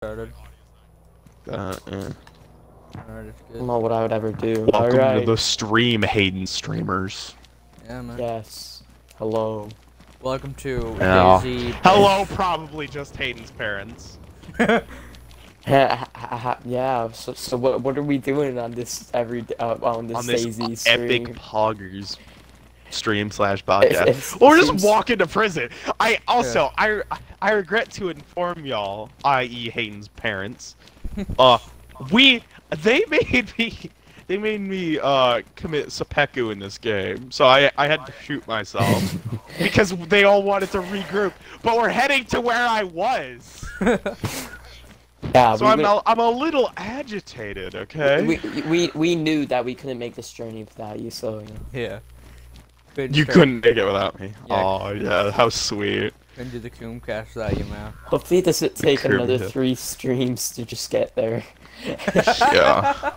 started. Uh, eh. Alright, it's I don't know what I would ever do. Welcome Alright. to the stream, Hayden streamers. Yeah, man. Yes. Hello. Welcome to Yeah. DayZ. Hello, probably just Hayden's parents. Yeah. So, so what what are we doing on this every uh, on this, on this DayZ stream? epic poggers stream slash podcast. it's- Or just seems- walk into prison. I also I I regret to inform y'all, i.e. Hayden's parents, uh, we they made me they made me uh commit seppuku in this game, so I I had to shoot myself because they all wanted to regroup, but we're heading to where I was, Yeah. so I'm went- a, I'm a little agitated. Okay. we, we we knew that we couldn't make this journey without you, so you yeah. Couldn't You start- couldn't make it without me. Yeah. Oh yeah, how sweet. Couldn't do the Coomcast without you, man. Hopefully, does it take another it. three streams to just get there? Yeah.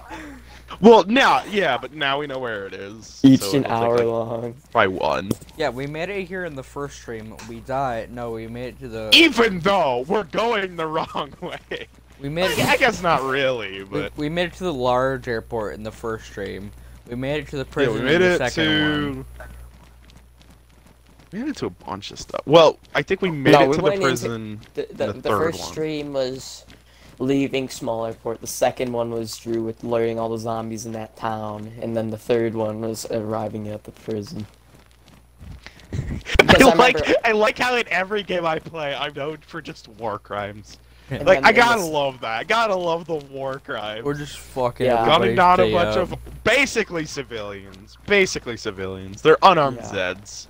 Well, now, yeah, but now we know where it is. Each so an it'll take, hour like, long. By one. Yeah, we made it here in the first stream. We died. No, we made it to the. Even though we're going the wrong way. We made it. I guess not really, We, but we made it to the large airport in the first stream. We made it to the yeah, prison we made in the it second to. one. We made it to a bunch of stuff. Well, I think we made No, it we to the prison. The, the, The the, first one. stream was leaving small airport. The second one was Drew with luring all the zombies in that town, and then the third one was arriving at the prison. I Because I like remember- I like how in every game I play I'm known for just war crimes. And Like I gotta this- love that. I gotta love the war crimes. We're just fucking. Yeah. gunning everybody's down a bunch up. of basically civilians. Basically civilians. They're unarmed Yeah. Zeds.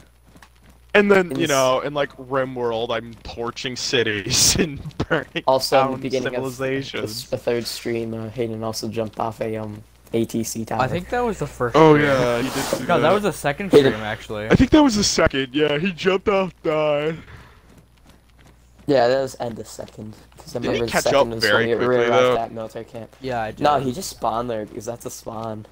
And then, you know, in like RimWorld, I'm torching cities and burning Also, in down the beginning of the, civilizations. the third stream, uh, Hayden also jumped off a um ATC tower. I think that was the first. Oh stream. yeah, he did. do No, that was the second Hey, the- stream actually. I think that was the second. Yeah, he jumped off, died. Yeah, that was end of second. Because I Did he remember the catch second up was very when we quickly, arrived though? at military camp. Yeah, I did. No, he just spawned there because that's a spawn.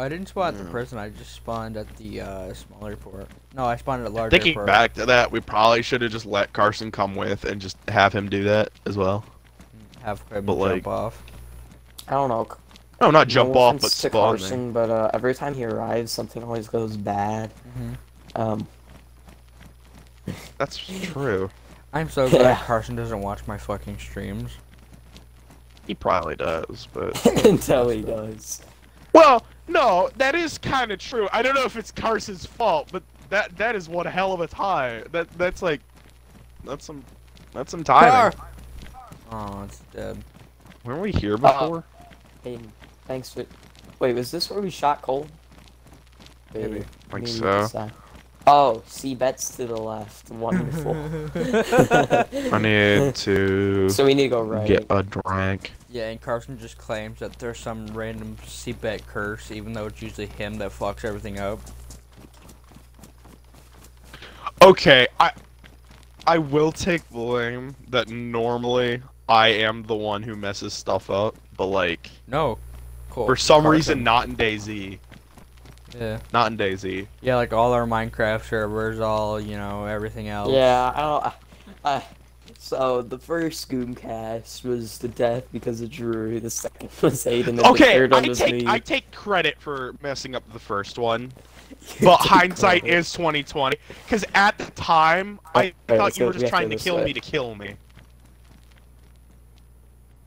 I didn't spawn at the prison. I just spawned at the uh, small airport. No, I spawned at a large Thinking airport. back to that, we probably should have just let Carson come with and just have him do that as well. Have him But, jump like- off. I don't know. No, not jump no off, but to spawn. Carson, but uh, every time he arrives, something always goes bad. hmm Um, That's true. I'm so glad Yeah. Carson doesn't watch my fucking streams. He probably does, but. until he does. Well, no, that is kind of true. I don't know if it's Carson's fault, but that that is one hell of a tie. That that's like, that's some, that's some timing. Oh, it's dead. Weren't we here Uh, before? Hayden, thanks for. Wait, was this where we shot Cole? Wait, Maybe. Like maybe so. This side. Oh, see, bets to the left. Wonderful. I need to so we need to go right. get a drink. yeah, and Carson just claims that there's some random CBET curse, even though it's usually him that fucks everything up. Okay, I, I will take blame that normally I am the one who messes stuff up, but like No, cool. for some Carson. reason not in DayZ, Yeah, not in DayZ. yeah, like all our Minecraft servers, all you know, everything else. Yeah, I don't. I, I, so the first Scoomcast was the death because of Drew. The second was Aiden. And the Okay, third I was take me. I take credit for messing up the first one. But hindsight credit. is 2020. Because at the time, I Alright, thought you were just trying to kill way. me to kill me.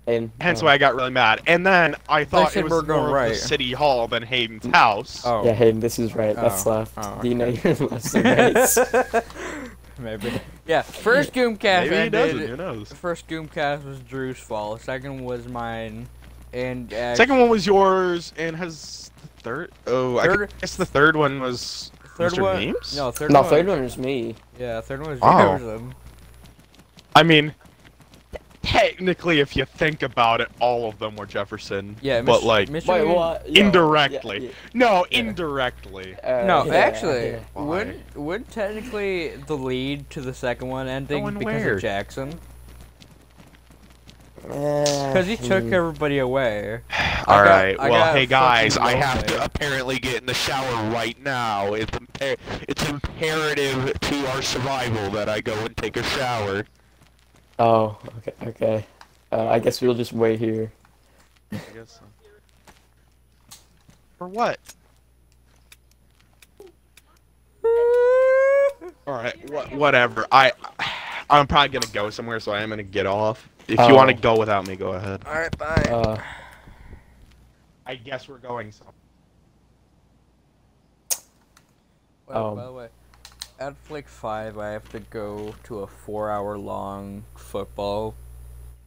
And, Hence oh, why I got really mad. And then I thought said it was we're going more of right. the city hall than Hayden's house. Oh. Yeah, Hayden, this is right. That's Oh. left. Oh, Do you know okay. your lefts and rights? Maybe. Yeah, first Goomcast Maybe he ended. doesn't. Who knows? First Goomcast was Drew's fault. The second was mine, and uh, Second one was yours, and has the third. Oh, I guess the third one was third Mr. one. Memes? No, third no, one. third one was me. Yeah, third one was Oh. yours. I mean, technically, if you think about it, all of them were Jefferson. Yeah, but Mr. like Mr. Wait, Memes- what? Indirectly. yeah, No, Yeah. indirectly. uh, No, yeah, actually, yeah. Would would technically the lead to the second one ending Going because where? of Jackson? Because he took hmm. everybody away. All got- right. I Well, hey guys, I have to apparently get in the shower right now. It's imper- it's imperative to our survival that I go and take a shower. Oh, okay, okay. Uh, I guess we'll just wait here. I guess so. For what? All right, wha- whatever. I, I'm probably gonna go somewhere, so I am gonna get off. If you want to Oh. go without me, go ahead. All right, bye. Uh, I guess we're going. Some- By, Um, by the way, at Flick 5, I have to go to a four hour long football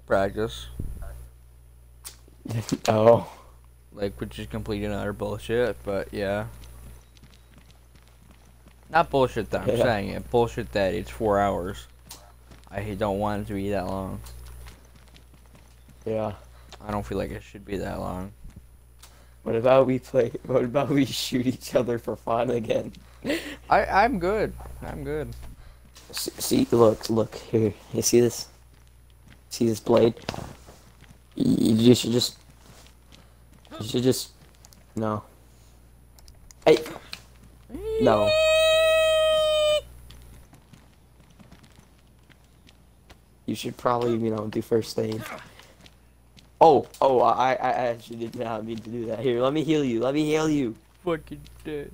practice, oh, like, which is complete and utter bullshit, but yeah. Not bullshit that I'm Yeah. saying it, bullshit that it's four hours. I don't want it to be that long. yeah. I don't feel like it should be that long. What about we play? What about we shoot each other for fun again? I, I'm good. I'm good. See, look, look here. You see this? See this blade? You, you should just. You should just. No. Hey. No. You should probably, you know, do first aid. Oh, oh, I, I I actually did not mean to do that. Here, let me heal you. Let me heal you. Fucking dead.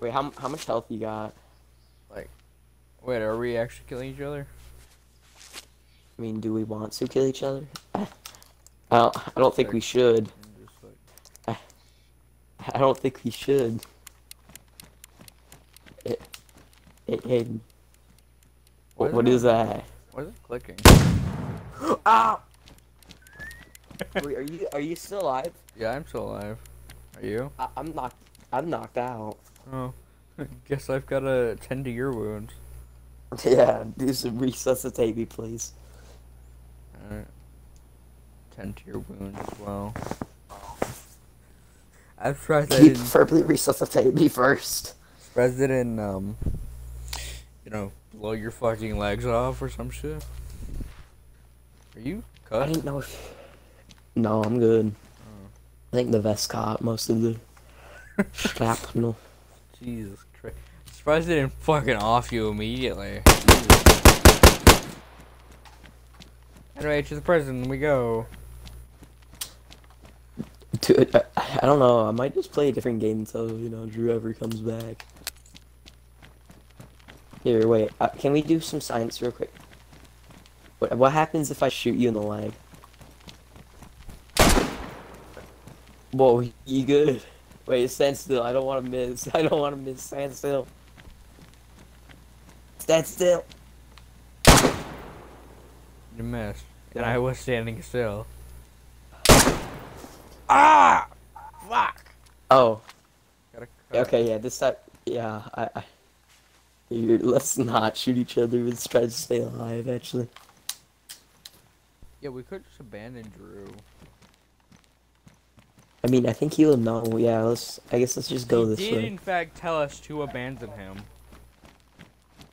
Wait, how how much health you got? Like, wait, are we actually killing each other? I mean, do we want to kill each other? I don't, I don't think we should. Like- I don't think we should. It, it, it, what, what is that? Why is it clicking? Ow! Ah! Wait, are you are you still alive? Yeah, I'm still alive. Are you? I, I'm knocked. I'm knocked out. Oh. I guess I've got to tend to your wounds. Yeah, do some resuscitate me, please. Alright. Tend to your wounds as well. I've tried Can you preferably resuscitate me first? I um, you know, blow your fucking legs off or some shit. Are you cut? I didn't know if. No, I'm good. I think the vest caught most of the shrapnel. Jesus Christ. Surprised I didn't fucking off you immediately. Anyway, to the prison we go. Dude, I, I don't know. I might just play a different game until you know Drew ever comes back. Here, wait. Uh, can we do some science real quick? What What happens if I shoot you in the leg? Whoa, you good? Wait, stand still. I don't want to miss. I don't want to miss. Stand still. Stand still. You missed. And I was standing still. Ah! Fuck! Oh, Gotta cut. okay. Yeah, this time. Yeah, I. I here, let's not shoot each other. Let's try to stay alive. Actually. Yeah, we could just abandon Drew. I mean, I think he'll know. Yeah, let's. I guess let's just go he this did way. in fact tell us to abandon him.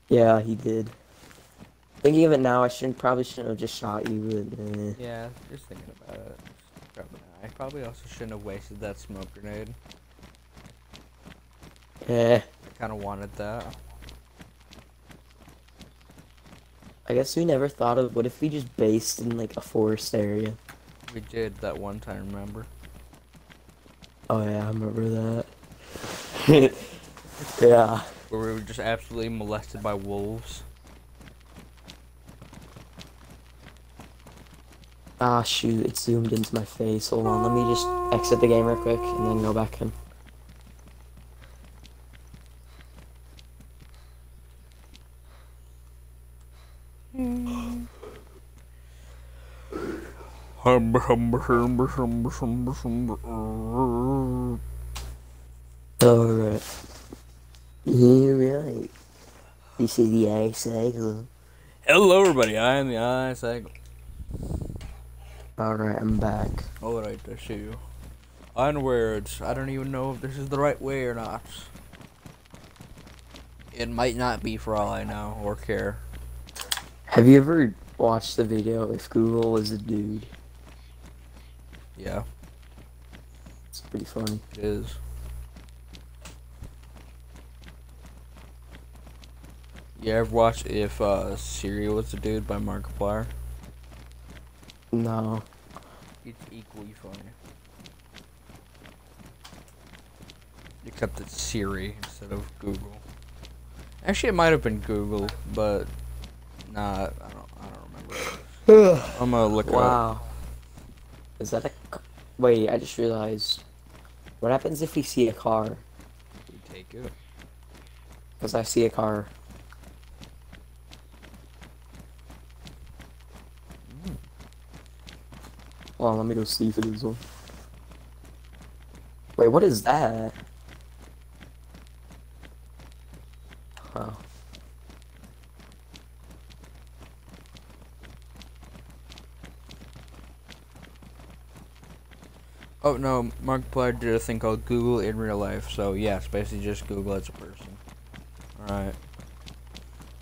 Yeah, he did. Thinking of it now, I shouldn't probably shouldn't have just shot you. But, eh. Yeah, just thinking about it. I probably also shouldn't have wasted that smoke grenade. Eh, I kind of wanted that. I guess we never thought of what if we just based in like a forest area. We did that one time, remember? Oh yeah, I remember that. yeah. Where we were just absolutely molested by wolves. Ah shoot, it zoomed into my face. Hold on, let me just exit the game real quick and then go back in. Humber, humber, humber, humber, humber, humber. Alright. Yeah, right. You see the ice cycle. Hello, everybody. I am the Ice Eagle. Alright, I'm back. Alright, I see you. Onwards. I don't even know if this is the right way or not. It might not be for all I know or care. Have you ever watched the video if Google is a dude? Yeah, It's pretty funny. it is. You ever watch If uh, Siri Was a Dude by Markiplier? No. It's equally funny. Except it's Siri instead of Google. Actually, it might have been Google, but nah, I don't. I don't remember. I'm gonna look up. wow. Is that a? Wait, I just realized. What happens if we see a car? We take it. Because I see a car. Hold on, let me go see if it is one. Wait, what is that? Huh. Oh no, Markiplier did a thing called Google in real life. So yeah, it's basically just Google as a person. All right.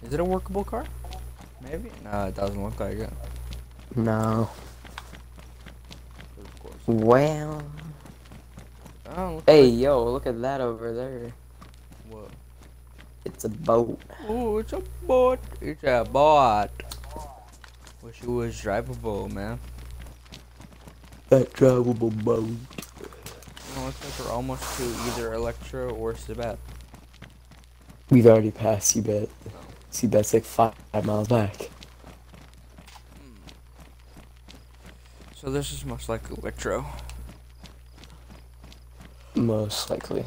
Is it a workable car? Maybe. No, it doesn't look like it. No. Well. Oh, Hey, like- yo, look at that over there. What? It's a boat. Oh, it's a boat. It's a boat. Wish it was drivable, man. That drivable boat. Oh, looks like we're almost to either Electro or Sibet. We've already passed Seabed. Seabed's like five miles back. So this is most like Electro. Most likely.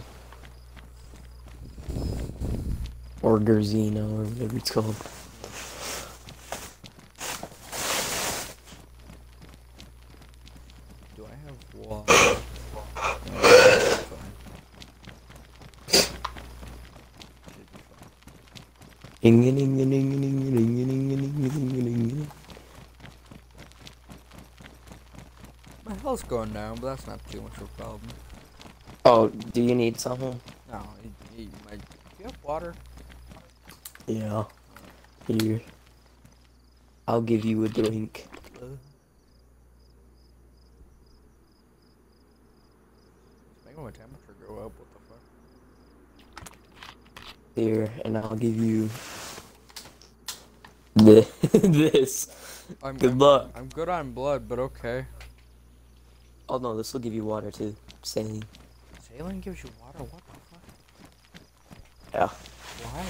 Or Gerzino, or whatever it's called. Do I have water? No, that's fine. Should be fine. Health's going down, but that's not too much of a problem. Oh, do you need something? No, you, you might. Do you have water? Yeah. Here. I'll give you a drink. Uh. Making my temperature go up. What the fuck? Here, and I'll give you thi- this. I'm, Good I'm- luck. I'm good on blood, but okay. Oh no, this will give you water too. Saying. Saline gives you water. What the fuck? Yeah. Why?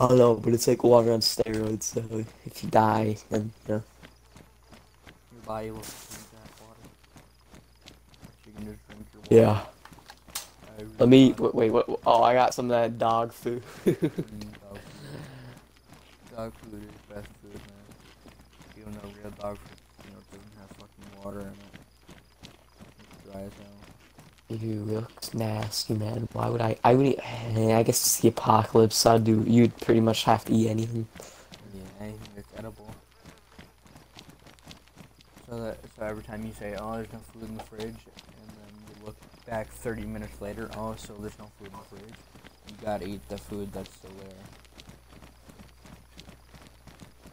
I don't know, but it's like water on steroids, so if you die, then, you know. Your body will drink that water. You can just drink your water. Yeah. Really Let me, wait, wait, what, oh, I got some of that dog food. Mm, dog food. Dog food is best food, man. Even though real dog food, you know, doesn't have fucking water in it. Dry you look nasty, man. Why would I, I would eat, eh, I guess it's the apocalypse, so I'd do, you'd pretty much have to eat anything. Yeah, anything that's edible. So that so every time you say, "Oh, there's no food in the fridge," and then you look back 30 minutes later, "Oh, so there's no food in the fridge," you gotta eat the food that's still there.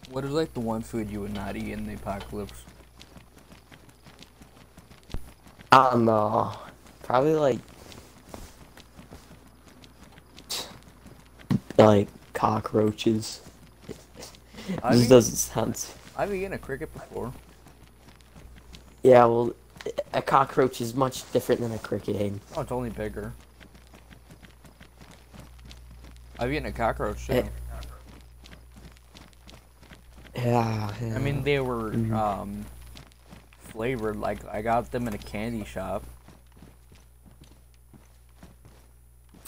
What is like the one food you would not eat in the apocalypse? I don't know. Probably like, like cockroaches. This doesn't sound. I've eaten a cricket before. Yeah, well, a cockroach is much different than a cricket egg. Oh, it's only bigger. I've eaten a cockroach too. Eh, Yeah, yeah. I mean, they were Mhm. um, flavored. Like I got them in a candy shop.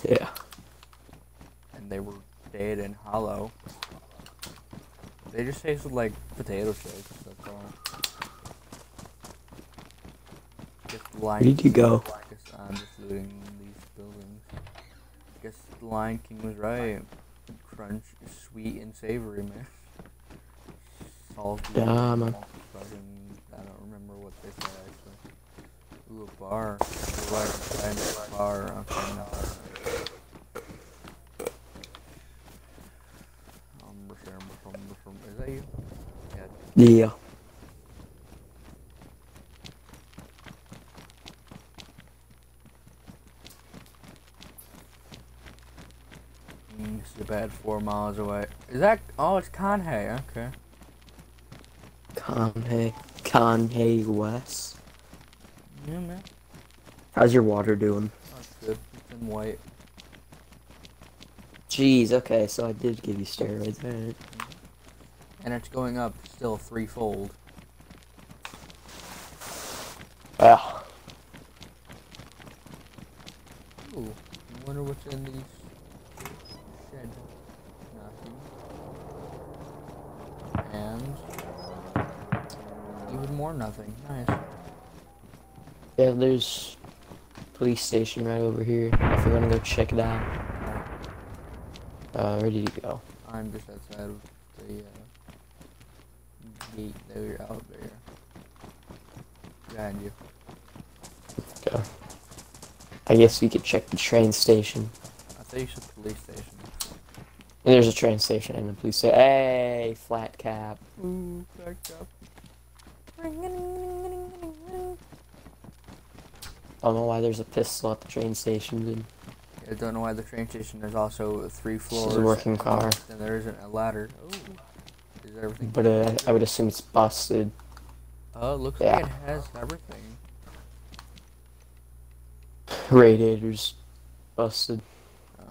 yeah. and they were dead and hollow. They just tasted like potato chips. That's all. Lion Where did you go? I'm just looting these buildings. Guess the Lion King was right. Crunch, sweet and savory, man. Salty. Yeah, man. Fucking, look actually. Ooh, a bar. Bar. Okay, no. Um, is that you? Yeah. yeah. Mm, bed four miles away. Is that? Oh, it's Conhey. Okay. Conhey. Kanye West. Yeah, man. How's your water doing? That's good. It's in white. Jeez, okay, so I did give you steroids, alright. Mm-hmm. And it's going up still threefold. Well, Ooh. I wonder what's in these shed. Nothing. And even more nothing. Nice. Yeah, there's police station right over here. If you're gonna go check it out. Uh, ready to go. I'm just outside of the uh, gate there out there. Behind you. Go. I guess we could check the train station. I thought you said police station. And there's a train station and a police station. Hey, flat cap. Ooh, backed up. I don't know why there's a pistol at the train station, dude. I don't know why the train station is also three floors. is a working car. And there isn't a ladder. Ooh. Is everything? But uh, I would assume it's busted. Oh, it looks Yeah. like it has everything. Radiators busted. Oh.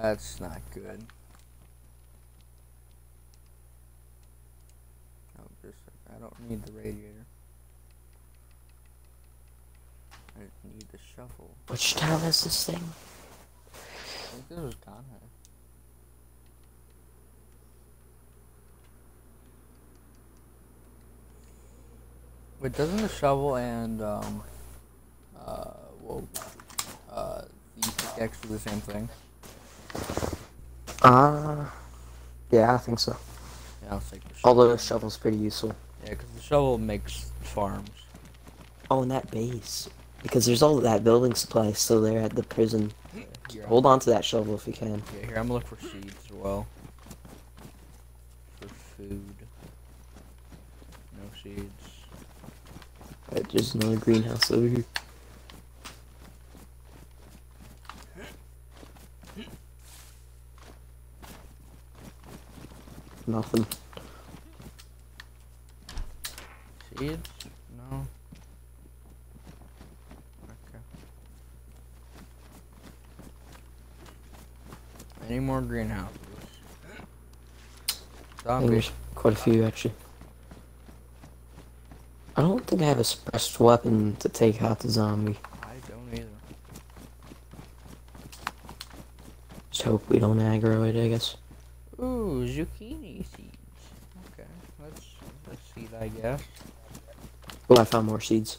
That's not good. Just I don't need the radiator. I need the shovel. Which town is this thing? I think this was Conrad. Wait, doesn't the shovel and um uh whoa uh the pickaxe do the same thing? Uh, yeah, I think so. Yeah, I'll take the shovel. Although the shovel's pretty useful. Yeah, because the shovel makes farms. Oh, and that base. Because there's all that building supplies still there at the prison. Here, Hold on to that shovel if you can. Yeah, here I'm gonna look for seeds as well. For food. No seeds. Right, there's another greenhouse over here. Nothing. Seeds? No. Okay. Any more greenhouses? Zombies. there's quite a few actually. I don't think I have a suppressed weapon to take out the zombie. I don't either. Just hope we don't aggro it, I guess. Ooh, zucchini seeds. Okay, let's let's seed, I guess. Oh, I found more seeds.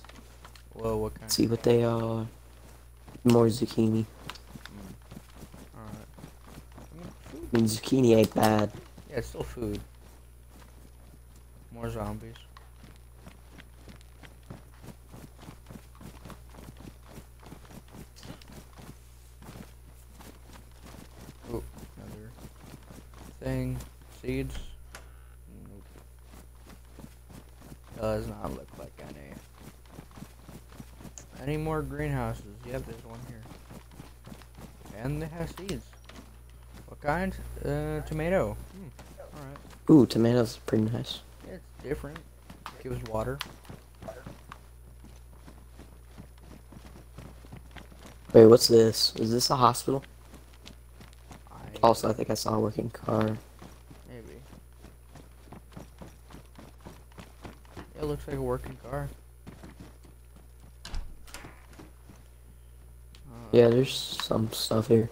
Well, what kind? Let's see what they are. More zucchini. Alright. I mean, food. Mean, zucchini ain't bad. Yeah, it's still food. More zombies. Oh, another thing. Seeds. Nope. Does not look like any. Any more greenhouses? Yep, there's one here. And they have seeds. What kind? Uh, tomato. Hmm. Alright. Ooh, tomatoes pretty nice. Yeah, it's different. Gives water. Wait, what's this? Is this a hospital? I Also, I think I saw a working car. maybe. It looks like a working car. Uh, Yeah, there's some stuff here.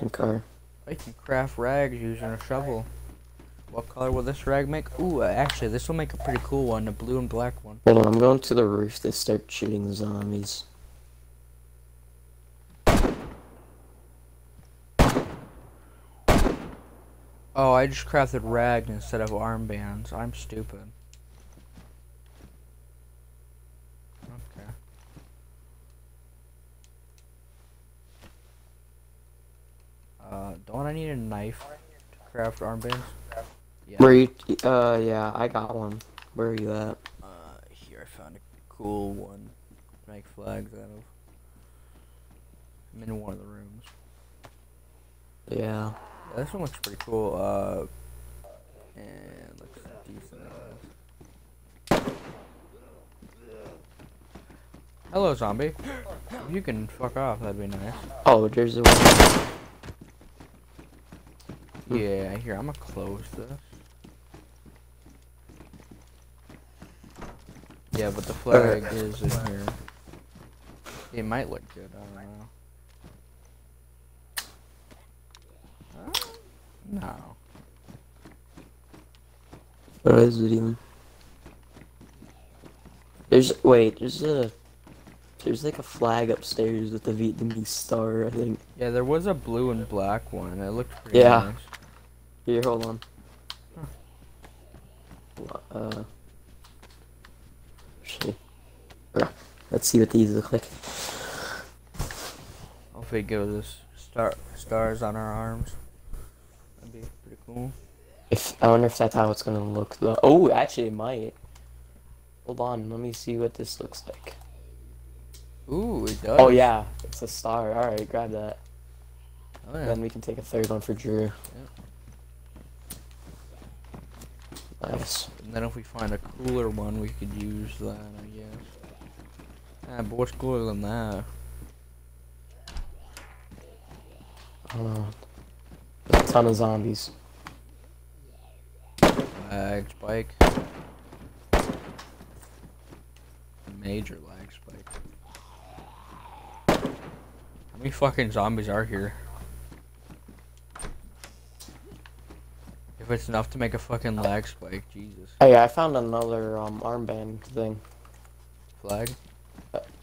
There's a car. I can craft rags using a shovel. What color will this rag make? Ooh, uh, actually, this will make a pretty cool one, a blue and black one. Hold on, I'm going to the roof to start shooting the zombies. Oh, I just crafted rag instead of armbands. I'm stupid. Okay. Uh, don't I need a knife to craft armbands? Yeah. Where you? Uh, yeah, I got one. Where are you at? Uh, here I found a cool one. make flags out of. I'm in one of the rooms. Yeah. Yeah, this one looks pretty cool. Uh, and looks decent. I. Hello, zombie. If you can fuck off, that'd be nice. Oh, there's a one. Hmm. Yeah, here, I'm gonna close this. Yeah, but the flag is in here. It might look good, I don't know. Uh, no. What is it even? There's wait, there's a there's like a flag upstairs with the Vietnamese star, I think. Yeah, there was a blue and black one. It looked pretty Yeah. nice. Here, hold on. Uh, let's see what these look like. Hopefully it gives us star stars on our arms. That'd be pretty cool. If I wonder if that's how it's gonna look though. Oh, actually, it might. Hold on, let me see what this looks like. Ooh, it does. Oh yeah, it's a star. All right, grab that. Oh, yeah. Then we can take a third one for Drew. Nice. And then if we find a cooler one, we could use that, I guess. Ah, but what's cooler than that? Uh, a ton of zombies. Lag spike. Major lag spike. How many fucking zombies are here? If it's enough to make a fucking lag spike, Jesus. Hey, I found another um, armband thing. Flag?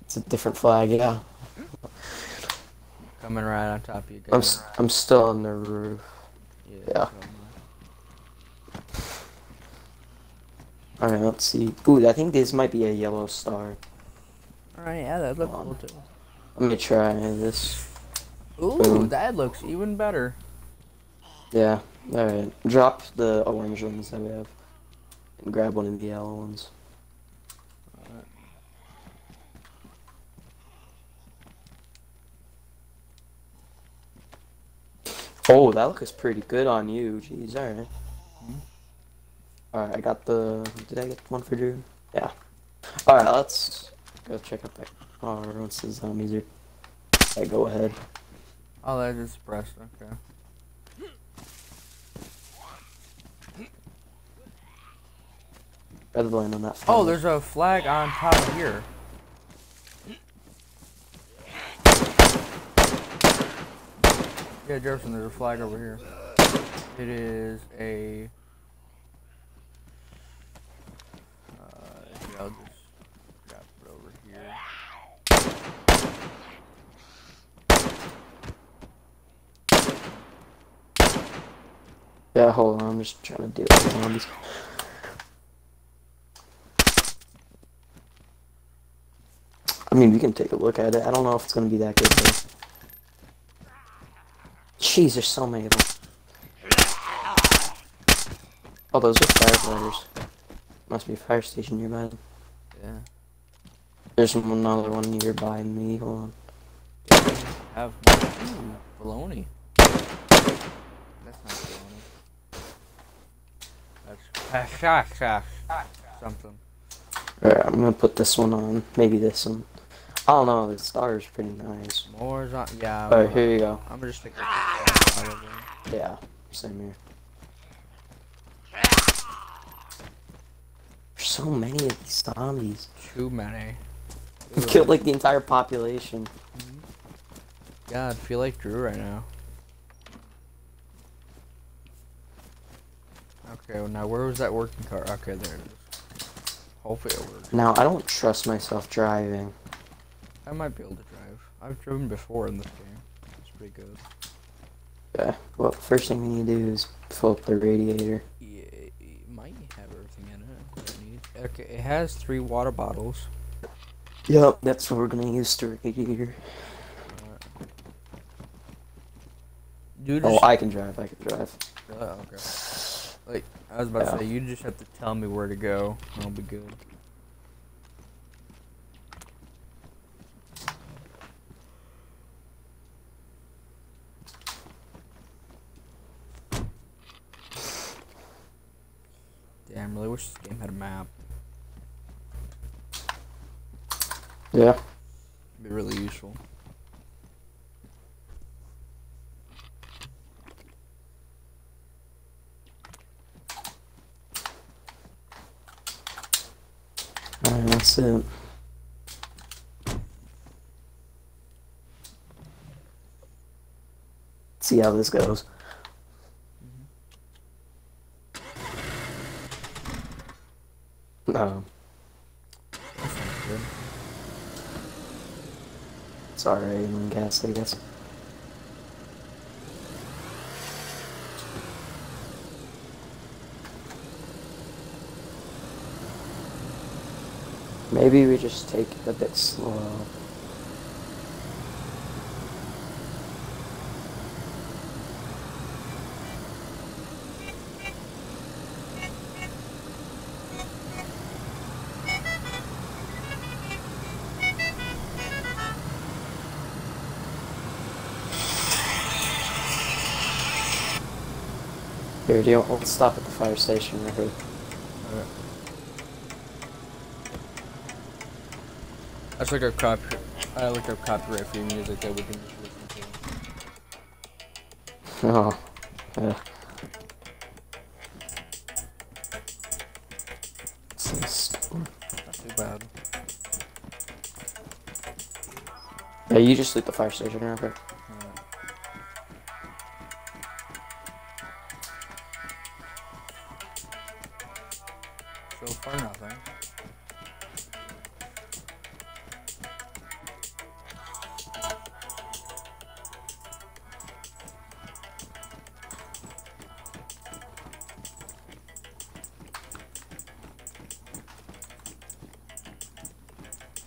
It's a different flag. Yeah, Coming right on top of you I'm guys. s- I'm still on the roof. Yeah. yeah. so am All right, let's see. Ooh, I think this might be a yellow star. Alright, yeah, that looks cool too. Let me try this. Ooh, Boom. that looks even better. Yeah. All right. Drop the orange ones that we have, and grab one of the yellow ones. Oh, that looks pretty good on you. Jeez, all right. Mhm. All right, I got the. Did I get one for Drew? Yeah. All right, let's go check out that. Oh, everyone says zombies are. I go ahead. Oh, that is suppressed. Okay. Rather land on that. Oh, there's a flag on top here. Yeah, Jefferson, there's a flag over here. It is a. Uh, here, I'll just drop it over here. Yeah, hold on. I'm just trying to deal with zombies. Mean, we can take a look at it. I don't know if it's gonna be that good though. Jeez, there's so many of them. Oh, those are firefighters. Must be a fire station nearby. Yeah. There's another one nearby me. Hold on. Have one. Ooh, baloney. That's not baloney. That's hash, hash, hash. Something. Alright, I'm gonna put this one on. Maybe this one. I don't know. The star is pretty nice. More on. Yeah. Alright, here you go. I'm gonna just take the out of it. Yeah, same here. There's so many of these zombies. Too many. We killed like the entire population. Mm-hmm. God, I feel like Drew right now. Okay, well now where was that working car? Okay, there it is. Hopefully it works. Now I don't trust myself driving. I might be able to drive. I've driven before in this game. It's pretty good. Yeah, Well, first thing we need to do is fill up the radiator. Yeah, it might have everything in it. Okay, it has three water bottles. Yep, that's what we're gonna use to radiator. Dude, Oh, I can drive. I can drive. Uh, okay. Like I was about Yeah. to say, you just have to tell me where to go. and I'll be good. Damn, really wish this game had a map. Yeah. It'd be really useful. Alright, that's it. See how this goes. Oh. No, sounds good. sorry, in gas, I guess. Maybe we just take it a bit slow. Here, want, let's stop at the fire station right here. Alright. Let's look up copy. I look up copyright free music that we can just listen to. Oh, yeah. Not too bad. Yeah, you just loot the fire station real quick. Far, nothing.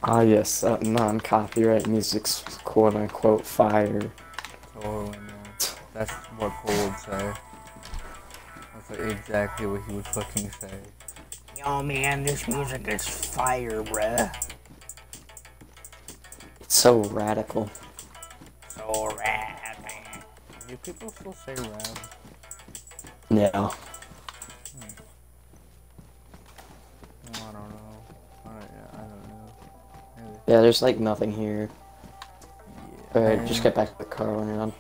Ah, yes, uh, non-copyright music's quote-unquote fire. Totally, man. That's what Cole would say. That's like exactly what he would fucking say. Yo, man, this music is fire, bruh. It's so radical. So rad, man. Do people still say rad? Yeah. Hmm. Oh, I don't know. I don't, I don't know. Maybe. Yeah, there's like nothing here. Yeah. Alright, just get back to the car when you're done.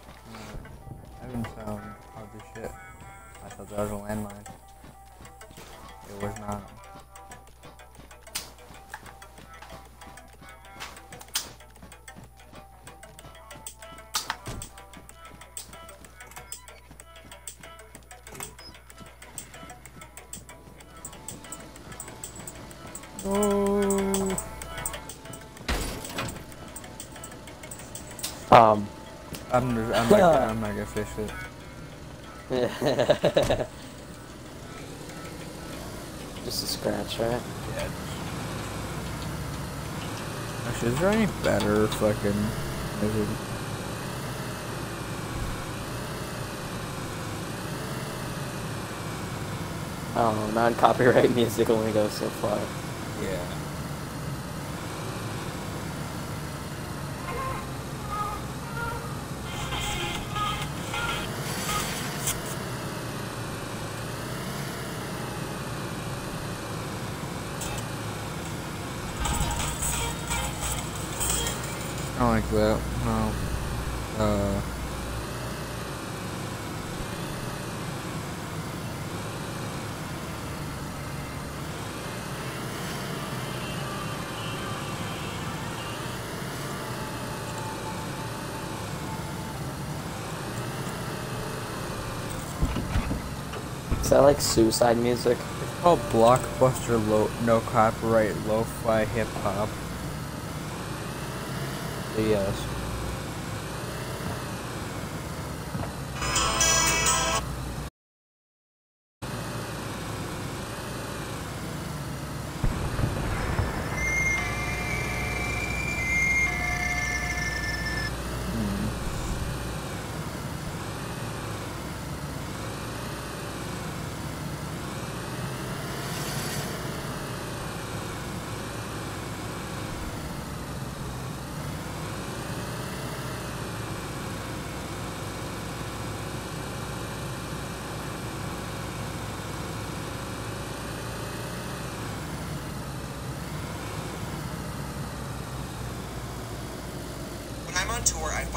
I'm not gonna fix it. just a scratch, right? Yeah. Actually, is there any better fucking music? Oh, non-copyright music only goes so far. Yeah. I don't like Uh. Is that like suicide music? It's called Blockbuster Low No Copyright Lo-Fi Hip Hop. Yes.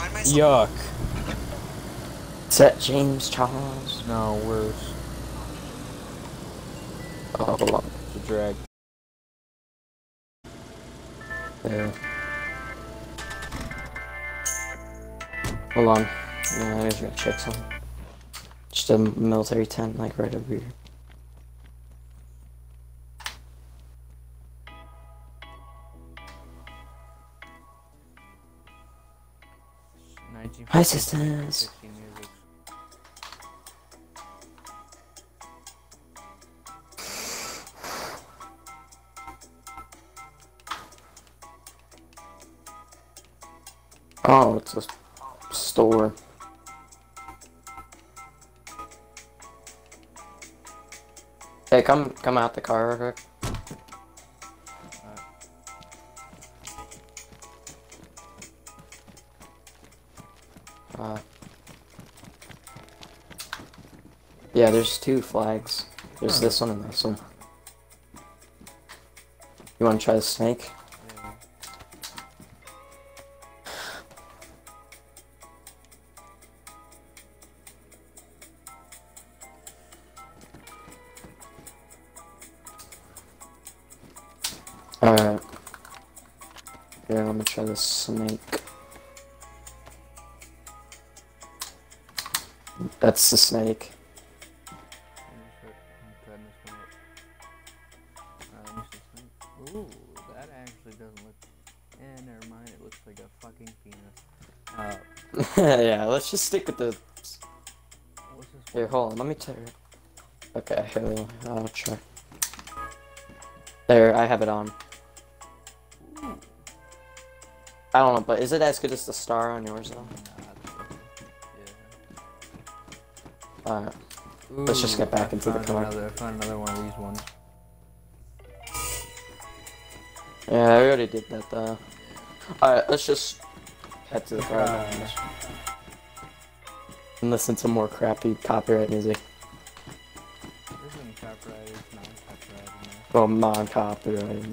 Find myself. Yuck. Is that James Charles? No, worse. Oh, hold on. It's a drag. There. Hold on. Yeah, I just gotta check something. Just a military tent, like right over here. Hi, sisters. Oh, it's a store. Hey, come come out the car real quick. Yeah, there's two flags. There's this one and this one. You want to try the snake? Alright. Here, let me try the snake. That's the snake. Actually doesn't look. Eh, never mind. It looks like a fucking penis. Uh, yeah, let's just stick with the. Here, hold on. Let me tell you. Okay, here we go. I'll try. There, I have it on. I don't know, but is it as good as the star on yours though? Alright. Let's just get back into the car. Another, I found another one of these ones. Yeah, I already did that though. Alright, let's just head to the car and listen to more crappy copyright music. Copyrighted, it's not copyrighted. no. Well, non-copyright.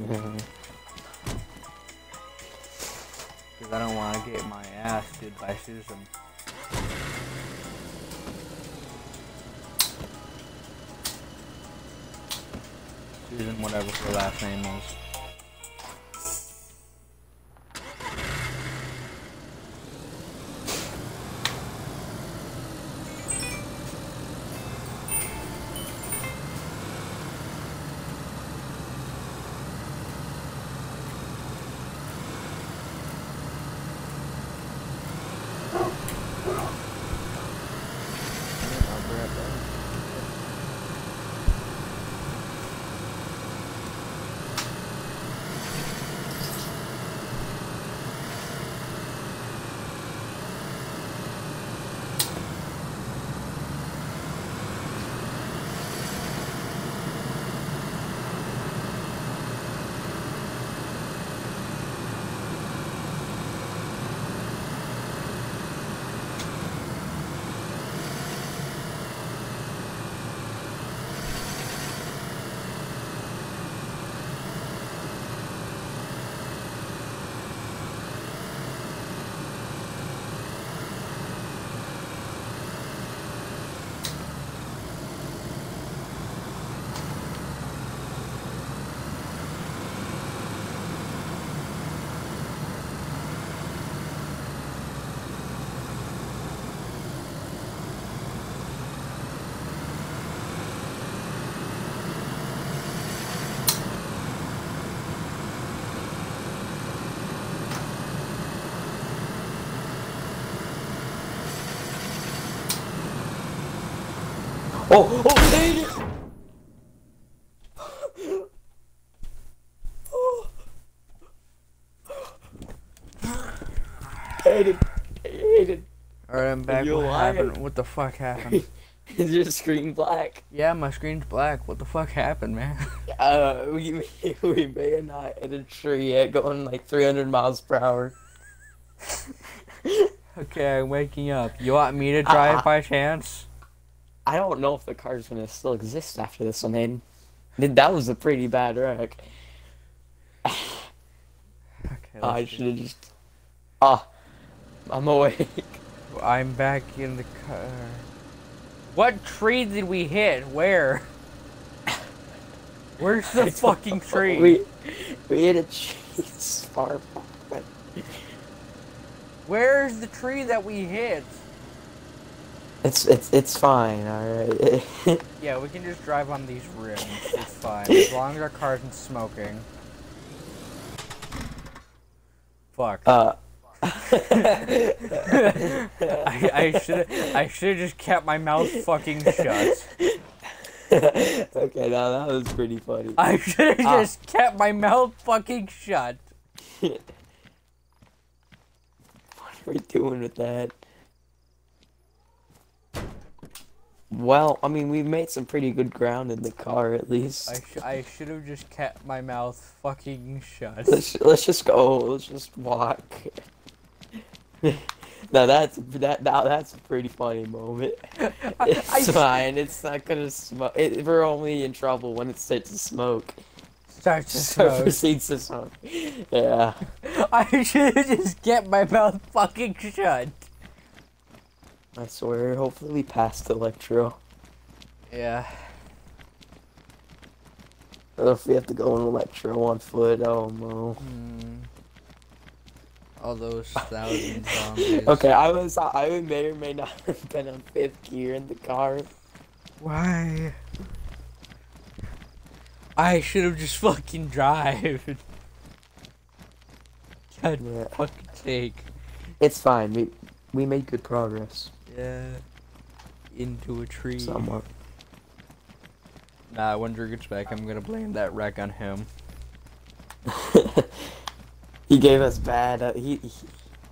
Because I don't want to get my ass sued by Susan. Susan, whatever her last name is. Oh, oh, dang it! Aiden, Aiden, Alright, I'm back. What happened? What the fuck happened? is your screen black? yeah, my screen's black. What the fuck happened, man? Uh, we we may have not hit a tree yet, going like 300 miles per hour. okay, I'm waking up. You want me to drive Uh, by chance? I don't know if the car's gonna still exist after this one. Th- That was a pretty bad wreck. Okay, I should have just. Ah, I'm awake. I'm back in the car. What tree did we hit? Where? Where's the fucking tree? We we hit a tree far. Where's the tree that we hit? It's it's it's fine, alright. Yeah, we can just drive on these rims. It's fine. As long as our car isn't smoking. Fuck. uh I, I should I should have just kept my mouth fucking shut. okay, now that was pretty funny. I should have Ah. just kept my mouth fucking shut. what are we doing with that? Well, I mean, we made some pretty good ground in the car, at least. I sh- I should have just kept my mouth fucking shut. Let's let's just go. Let's just walk. now that's that now that's a pretty funny moment. It's I- fine. It's not gonna smoke. It, we're only in trouble when it starts to smoke. Start to it smoke. proceeds to smoke. Yeah. I should have just kept my mouth fucking shut. I swear. Hopefully we passed Electro. Yeah. Or if we have to go in Electro on foot, oh no. Hmm. All those thousand zombies. Okay, I was I may or may not have been on fifth gear in the car. Why? I should have just fucking drive. God Yeah. fucking sake. It's fine. We we made good progress. Yeah. Into a tree. Somewhat. Nah, when Drew gets back, I'm gonna blame that wreck on him. he gave us bad. Uh, he, he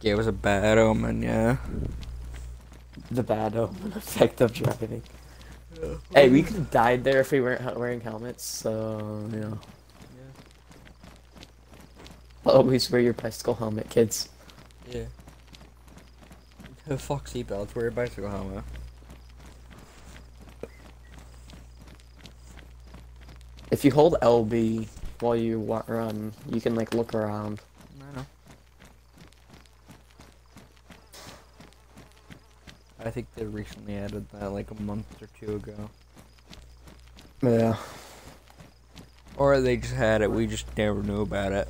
Gave us a bad omen, yeah. the bad omen effect of driving. Hey, we could have died there if we weren't wearing helmets. So you know, always wear your bicycle helmet, kids. Yeah. Fuck seatbelts, wear a bicycle helmet. If you hold LB while you run, you can like look around. I know. I think they recently added that like a month or two ago. Yeah. Or they just had it, we just never knew about it.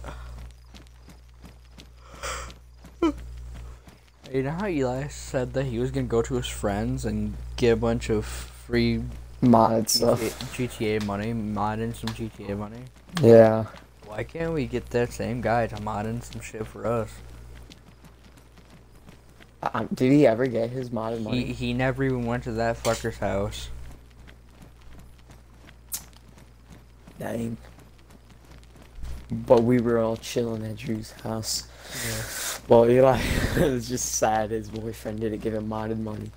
You know how Eli said that he was gonna go to his friends and get a bunch of free Mod stuff. GTA, GTA money, mod in some GTA money? Yeah. Why can't we get that same guy to mod in some shit for us? Um, did he ever get his modded He money? he never even went to that fucker's house. Dang. But we were all chilling at Drew's house. Yeah. Well, Eli was just sad his boyfriend didn't give him modded money.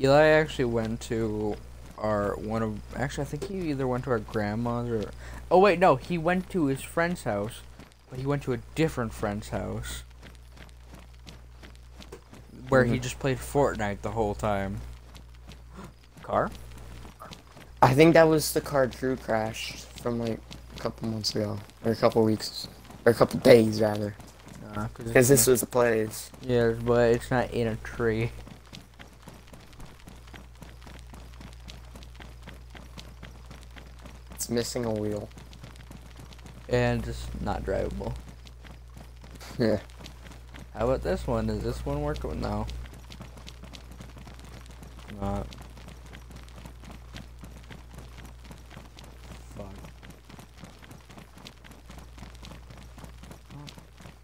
Eli actually went to our one of actually I think he either went to our grandma's or oh wait no he went to his friend's house, but he went to a different friend's house where he Mhm. just played Fortnite the whole time. Car? I think that was the car Drew crashed from like a couple months ago, or a couple weeks, or a couple days rather. Because this was a place. yeah, but it's not in a tree. It's missing a wheel. And it's not drivable. Yeah. How about this one? Does this one work? No. Not. Fuck.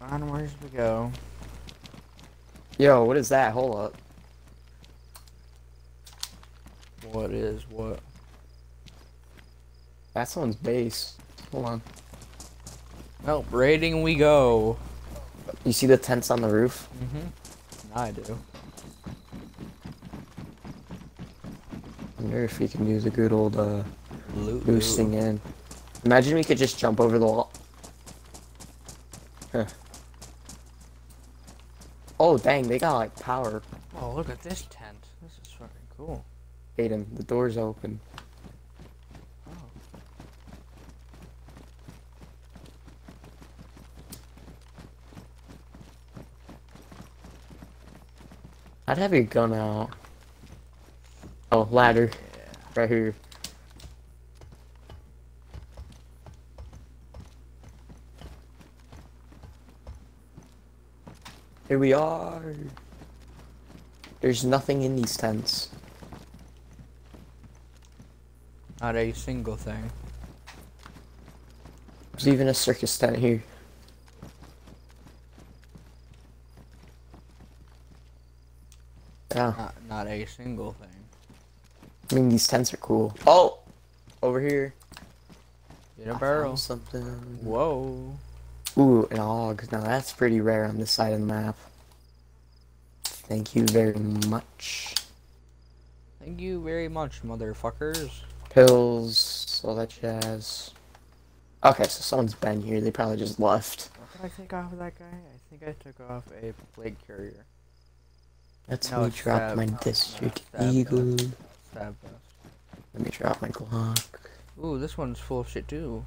Oh, Onwards we go. Yo, what is that? Hold up. What is what? That someone's base. Hold on. Nope, raiding we go. You see the tents on the roof? Mm-hmm. I do. wonder if we can use a good old uh Loot, boosting loot. in. Imagine we could just jump over the wall. Huh. Oh dang, they got like power. Oh, look at this tent. This is fucking cool. Aiden, the door's open. Oh. I'd have your gun out. Oh, ladder. Right here. Here we are. There's nothing in these tents. Not a single thing. There's even a circus tent here. Yeah, Not not a single thing. I mean these tents are cool. Oh, over here. Get a I barrel. found something. Whoa. Ooh, an og. Now that's pretty rare on this side of the map. Thank you very much. Thank you very much, motherfuckers. Pills, all that jazz. Okay, so someone's been here. They probably just left. What did I take off of that guy? I think I took off a plate carrier. That's No, me drop stab. my No, district stab eagle. Stab. Let me drop my Glock. Ooh, this one's full of shit too.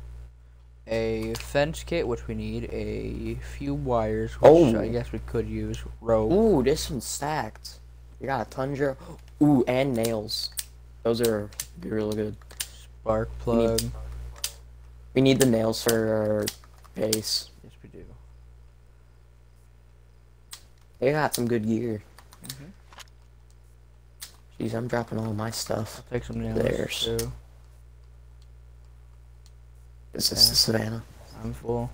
A fence kit, which we need. A few wires, which Oh. I guess we could use. Rope. Ooh, this one's stacked. You got a tundra. Ooh, and nails. Those are really good. Spark plug. We need the nails for our base. Yes, we do. They got some good gear. Mhm. Jeez, I'm dropping all my stuff. I'll take some nails There's- too. Is this Yeah. the savannah? I'm full.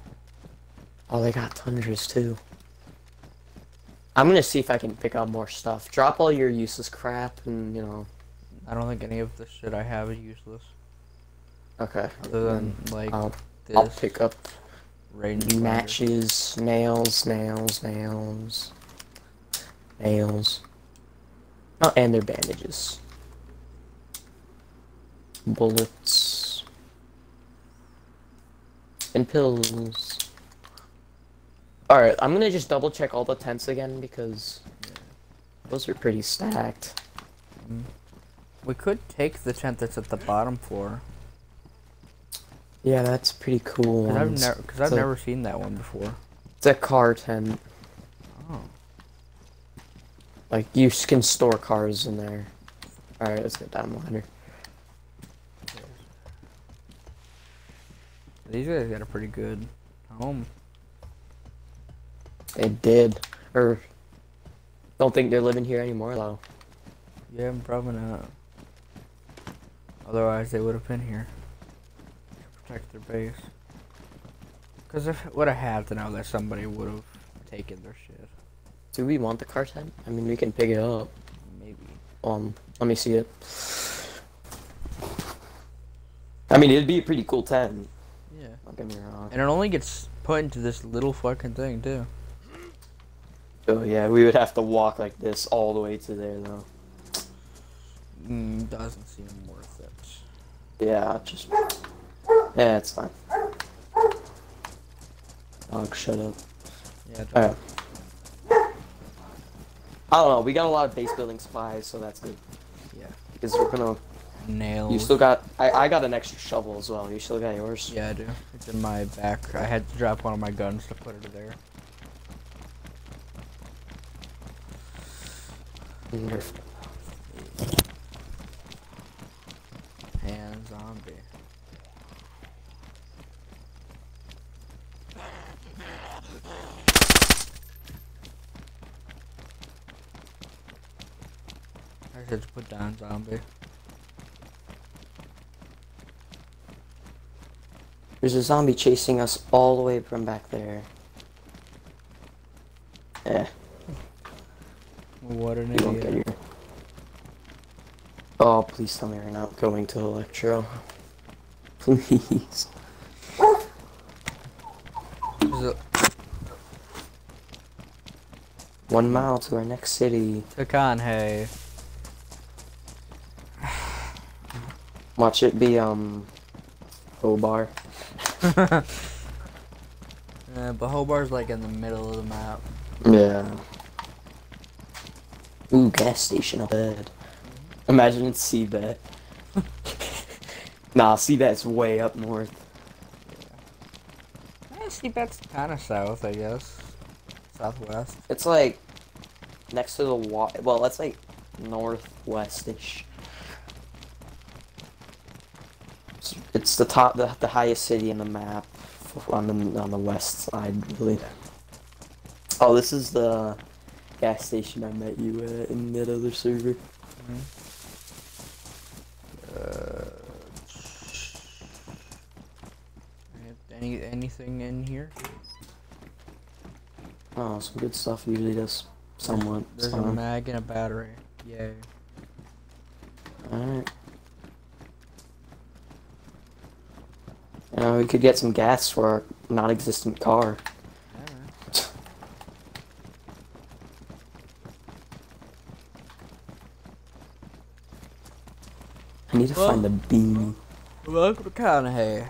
Oh, they got tundras too. I'm gonna see if I can pick up more stuff. Drop all your useless crap and, you know. I don't think any of the shit I have is useless. Okay. Other than like I'll, this I'll pick up matches, nails, nails, nails, nails. Oh, and their bandages. Bullets. And pills. Alright, I'm gonna just double check all the tents again because those are pretty stacked. Mm-hmm. We could take the tent that's at the bottom floor. Yeah, that's pretty cool. Cause I've never, cause I've a- never seen that one before. It's a car tent. Oh. Like you can store cars in there. All right, let's get down the ladder. These guys got a pretty good home. They did, or don't think they're living here anymore though. Yeah, probably not. Otherwise, they would have been here to protect their base. Because if it would have had to know that somebody would have taken their shit. Do we want the car tent? I mean, we can pick it up. Maybe. Um, let me see it. I mean, it'd be a pretty cool tent. Yeah. Don't get me wrong. And it only gets put into this little fucking thing too. Oh yeah, we would have to walk like this all the way to there though. Mm, doesn't seem worth it. Yeah, just yeah, it's fine. Dog, shut up. Yeah. Alright. I don't know. We got a lot of base building supplies, so that's good. Yeah. Because we're gonna. Nails. You still got. I I got an extra shovel as well. You still got yours. Yeah, I do. It's in my back. I had to drop one of my guns to put it there. Wonderful. And zombie. I should put down zombie. There's a zombie chasing us all the way from back there. Eh, What an you don't get idiot. your. Oh, please tell me we're not going to Electro. Please. One mile to our next city. Takanhe? Watch it be, um. Hobart. uh, but Hobart's like in the middle of the map. Yeah. Ooh, gas station up ahead. Imagine it's Seabed. nah, Seabed's way up north. I see that's kind of south, I guess. Southwest. It's like next to the wa- well, let's say northwestish. It's, it's the top, the, the highest city in the map on the on the west side, really. Oh, this is the gas station I met you at in that other server. Uh, any anything in here? Oh, some good stuff usually does somewhat. There's a some. mag and a battery. Yay. Alright. Uh, we could get some gas for our non-existent car. I need to Well- find the beam. Welcome to Conahay.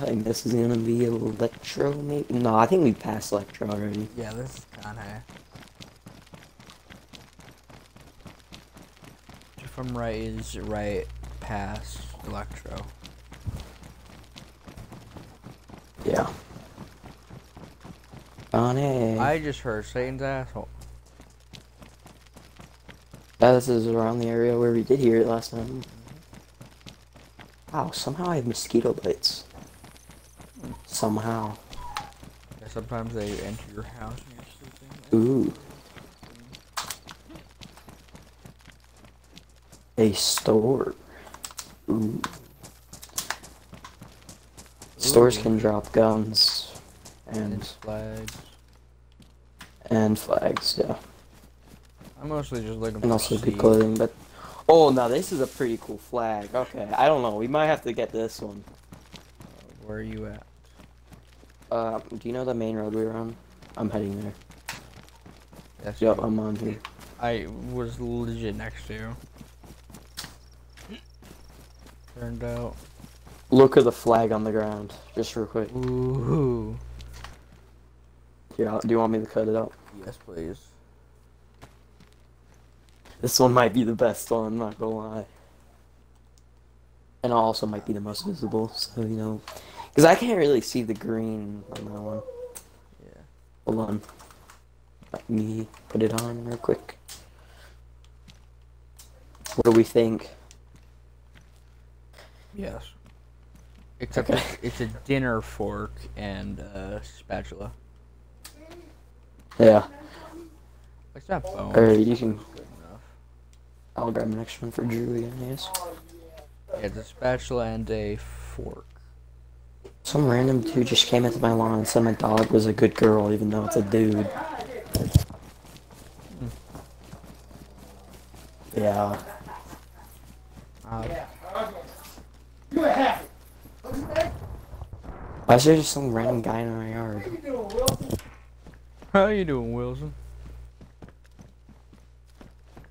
I think this is gonna be electro, maybe? No, I think we passed electro already. Yeah, this is Conahay. If I'm right, is right past Electro. Yeah. On it. I just heard Satan's asshole. Yeah, this is around the area where we did hear it last time. Wow, somehow I have mosquito bites. Somehow. Yeah, sometimes they enter your house and you're sleeping. Ooh. A store. Ooh. Stores can drop guns And and flags. and flags, yeah. I'm mostly just looking And also good clothing, but oh now this is a pretty cool flag. Okay, I don't know. We might have to get this one. Uh, Where are you at? Uh, do you know the main road we were on? I'm heading there. Yes, Yep, you- I'm on here. I was legit next to you. Turned out. Look at the flag on the ground, just real quick. Ooh. Here, I'll- do you want me to cut it up? Yes, please. This one might be the best one, I'm not gonna lie. And also might be the most visible, so you know. Because I can't really see the green on that one. Yeah. Hold on. Let me put it on real quick. What do we think? Yes. Except Okay. it's, it's a dinner fork and a spatula. Yeah, It's not bone. or you can. Good enough. I'll grab an extra one for Drew again, yes. Yeah, it's a spatula and a fork. Some random dude just came into my lawn and said my dog was a good girl, even though it's a dude. Yeah. Uh, Why is there just some random guy in our yard? how you doing, Wilson?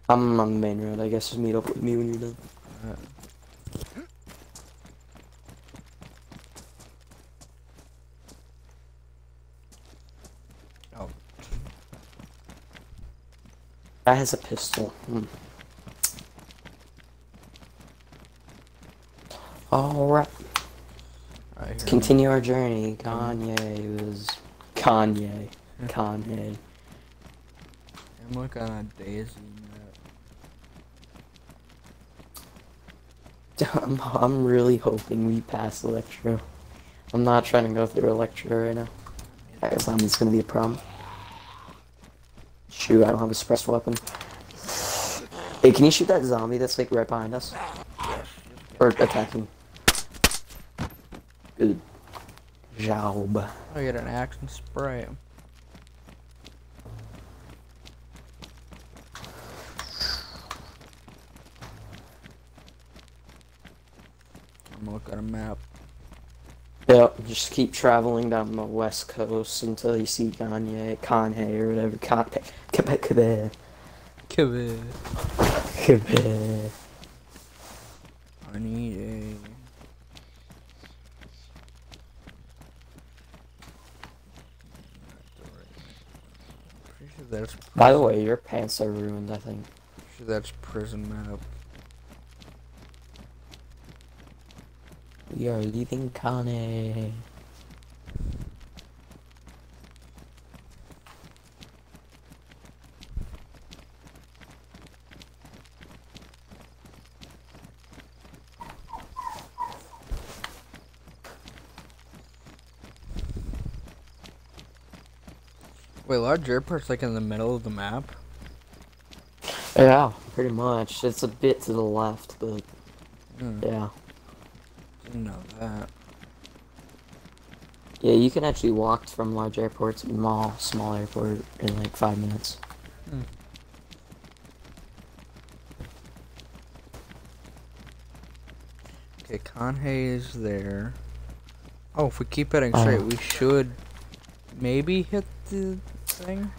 I'm on the main road. I guess just meet up with me when you're done. Uh, oh, That has a pistol. Hmm. Alright, I hear him. continue our journey. Kanye was. Kanye. Kanye. I'm looking at DayZ map. I'm, I'm really hoping we pass Electro. I'm not trying to go through Electro right now. I guess I'm just gonna be a problem. Shoot, I don't have a suppressed weapon. Hey, can you shoot that zombie that's like right behind us? Or attacking? Good job. I get an axe and spray him. I'm gonna look at a map. Yep, just keep traveling down the west coast until you see Kanye, Kanye or whatever. Kanye, Quebec, Quebec, Kevin. Quebec. I need a. Pretty sure that's. By the way, your pants are ruined, I think. Sure that's prison map. We are leaving Kanye. Wait, large airport's like in the middle of the map. Yeah, pretty much. It's a bit to the left, but Hmm, yeah. didn't know that. Yeah, you can actually walk from large airport to small, small airport in like five minutes. Okay, Conhay is there. Oh, if we keep heading straight, Oh. we should maybe hit the thing.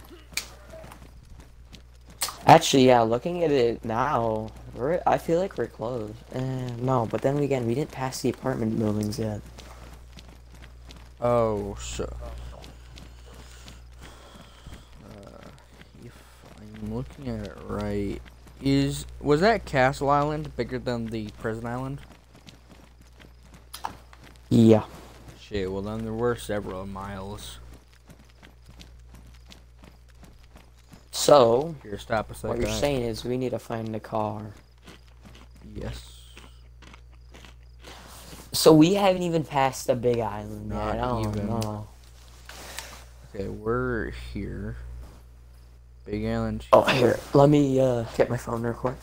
Actually, yeah, looking at it now, we're, I feel like we're close. Uh, no, but then again, we didn't pass the apartment buildings yet. Oh, so. Uh, if I'm looking at it right, is was that Castle Island bigger than the prison island? Yeah. Shit. Well, then there were several miles. So, Here, stop a second. what you're saying is we need to find the car. Yes. So we haven't even passed the big island Not yet. Oh, even. no. Okay, we're here. Big Island. Oh, here, let me uh, get my phone real quick.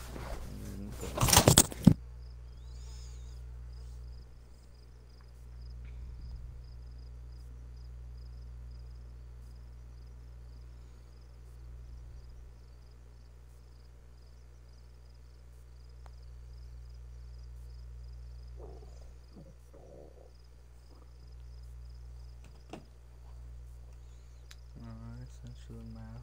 Alright, sent you the map.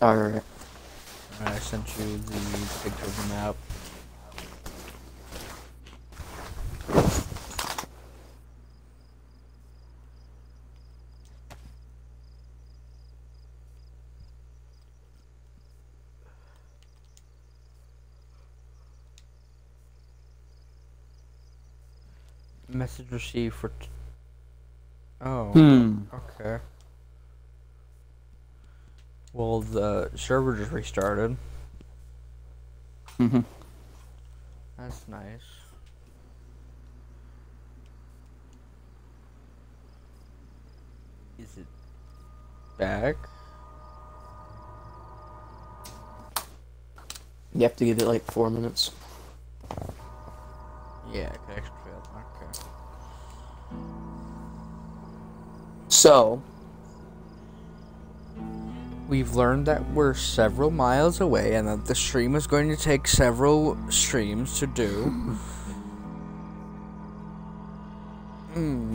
Alright. Alright, I sent you the picture of the map. Message received for. T- oh. Hmm. Okay. Well, the server just restarted. Mm-hmm. That's nice. Is it back? You have to give it like four minutes. Yeah, connection failed. Okay. So, We've learned that we're several miles away and that the stream is going to take several streams to do. Hmm.